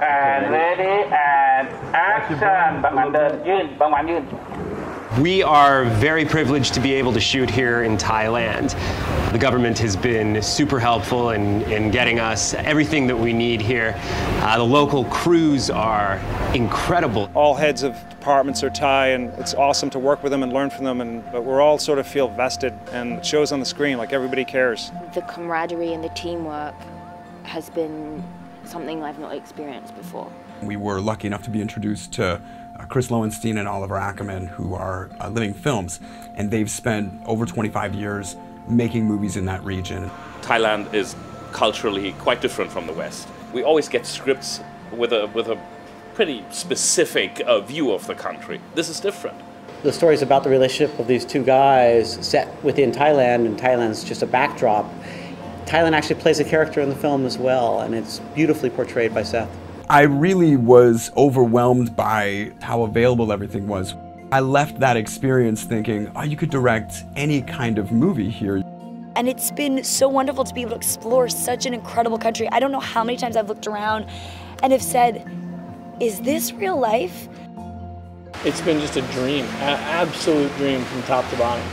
and ready and action บางวันเดินยื่นบางวันยื่น We are very privileged to be able to shoot here in Thailand. The government has been super helpful in, in getting us everything that we need here. Uh, the local crews are incredible. All heads of departments are Thai, and it's awesome to work with them and learn from them. And but we're all sort of feel vested, and it shows on the screen like everybody cares. The camaraderie and the teamwork has been something I've not experienced before. We were lucky enough to be introduced to uh, Chris Lowenstein and Oliver Ackerman, who are uh, living films, and they've spent over 25 years making movies in that region. Thailand is culturally quite different from the West. We always get scripts with a with a pretty specific uh, view of the country. This is different. The story is about the relationship of these two guys set within Thailand, and Thailand's just a backdrop. Thailand actually plays a character in the film as well, and it's beautifully portrayed by Seth. I really was overwhelmed by how available everything was. I left that experience thinking, oh, you could direct any kind of movie here. And it's been so wonderful to be able to explore such an incredible country. I don't know how many times I've looked around and have said, is this real life? It's been just a dream, an absolute dream from top to bottom.